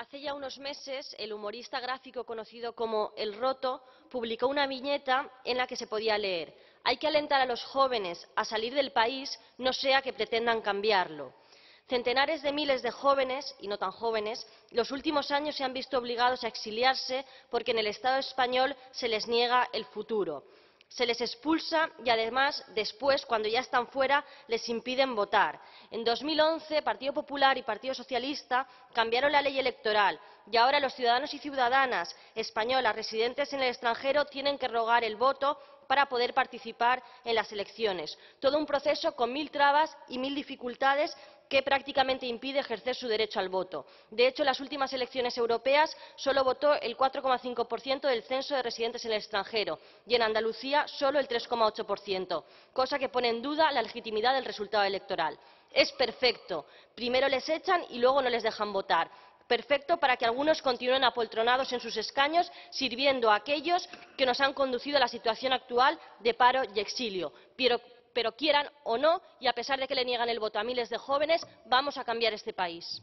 Hace ya unos meses, el humorista gráfico conocido como El Roto publicó una viñeta en la que se podía leer Hay que alentar a los jóvenes a salir del país, no sea que pretendan cambiarlo. Centenares de miles de jóvenes, y no tan jóvenes, los últimos años se han visto obligados a exiliarse porque en el Estado español se les niega el futuro se les expulsa y además después cuando ya están fuera les impiden votar. en dos mil once partido popular y partido socialista cambiaron la ley electoral y ahora los ciudadanos y ciudadanas españolas residentes en el extranjero tienen que rogar el voto para poder participar en las elecciones todo un proceso con mil trabas y mil dificultades que prácticamente impide ejercer su derecho al voto. De hecho, en las últimas elecciones europeas solo votó el 4,5% del censo de residentes en el extranjero y en Andalucía solo el 3,8%, cosa que pone en duda la legitimidad del resultado electoral. Es perfecto. Primero les echan y luego no les dejan votar perfecto para que algunos continúen apoltronados en sus escaños sirviendo a aquellos que nos han conducido a la situación actual de paro y exilio. Pero quieran o no y a pesar de que le niegan el voto a miles de jóvenes vamos a cambiar este país.